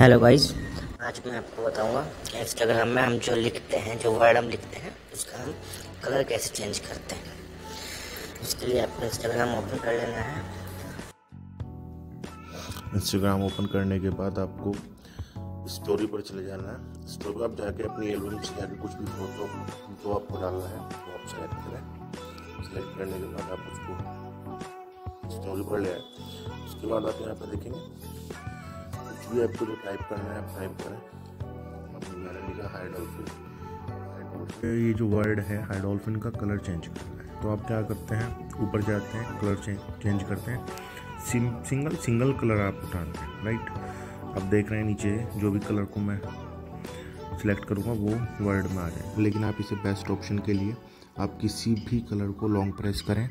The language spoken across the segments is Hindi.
हेलो गाइस आज मैं आपको बताऊँगा इंस्टाग्राम में हम जो लिखते हैं जो वर्ड हम लिखते हैं उसका हम कलर कैसे चेंज करते हैं। उसके लिए आपको इंस्टाग्राम ओपन कर लेना है। इंस्टाग्राम ओपन करने के बाद आपको स्टोरी पर चले जाना है। स्टोरी पर आप जाके अपनी एल्बम से जाके कुछ भी फ़ोटो तो आपको डालना है वो आप सेलेक्ट करें। सेलेक्ट करने के बाद आप उसको स्टोरी पर ले आए। उसके बाद आप यहाँ पर देखेंगे। भी आपको जो टाइप करना है आप टाइप करें मैंने लिखा ये जो वर्ड है हाई डॉल्फिन का कलर चेंज करना है। तो आप क्या करते हैं ऊपर जाते हैं कलर चेंज करते हैं। सिम, सिंगल सिंगल कलर आप उठाते हैं राइट आप देख रहे हैं नीचे जो भी कलर को मैं सिलेक्ट करूँगा वो वर्ड में आ जाए लेकिन आप इसे बेस्ट ऑप्शन के लिए आप किसी भी कलर को लॉन्ग प्रेस करें।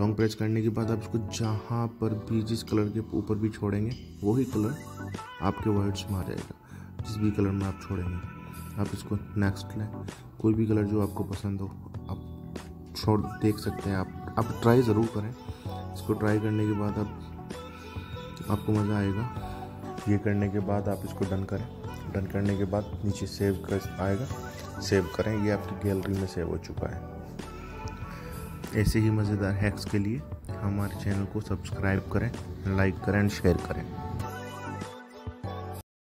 लॉन्ग प्रेस करने के बाद आप इसको जहाँ पर भी, जिस कलर के ऊपर भी छोड़ेंगे, वही कलर आपके वर्ड्स में आ जाएगा। जिस भी कलर में आप छोड़ेंगे। आप इसको नेक्स्ट लें। कोई भी कलर जो आपको पसंद हो, आप छोड़, देख सकते हैं आप। आप ट्राई ज़रूर करें। इसको ट्राई करने के बाद आप, आपको मज़ा आएगा। ये करने के बाद आप इसको डन करें। डन करने के बाद नीचे सेव कर, आएगा। सेव करें। ये आपकी गैलरी में सेव हो चुका है। ऐसे ही मज़ेदार हैक्स के लिए हमारे चैनल को सब्सक्राइब करें लाइक करें एंड शेयर करें।